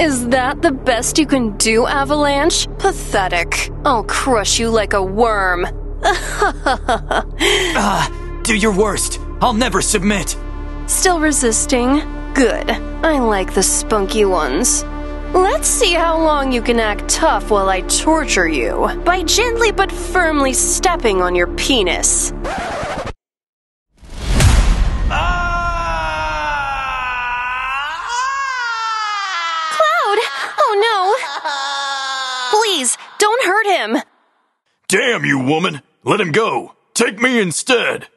Is that the best you can do, Avalanche? Pathetic. I'll crush you like a worm. Ah, do your worst. I'll never submit. Still resisting? Good. I like the spunky ones. Let's see how long you can act tough while I torture you by gently but firmly stepping on your penis. Oh no! Please, don't hurt him! Damn you, woman! Let him go! Take me instead!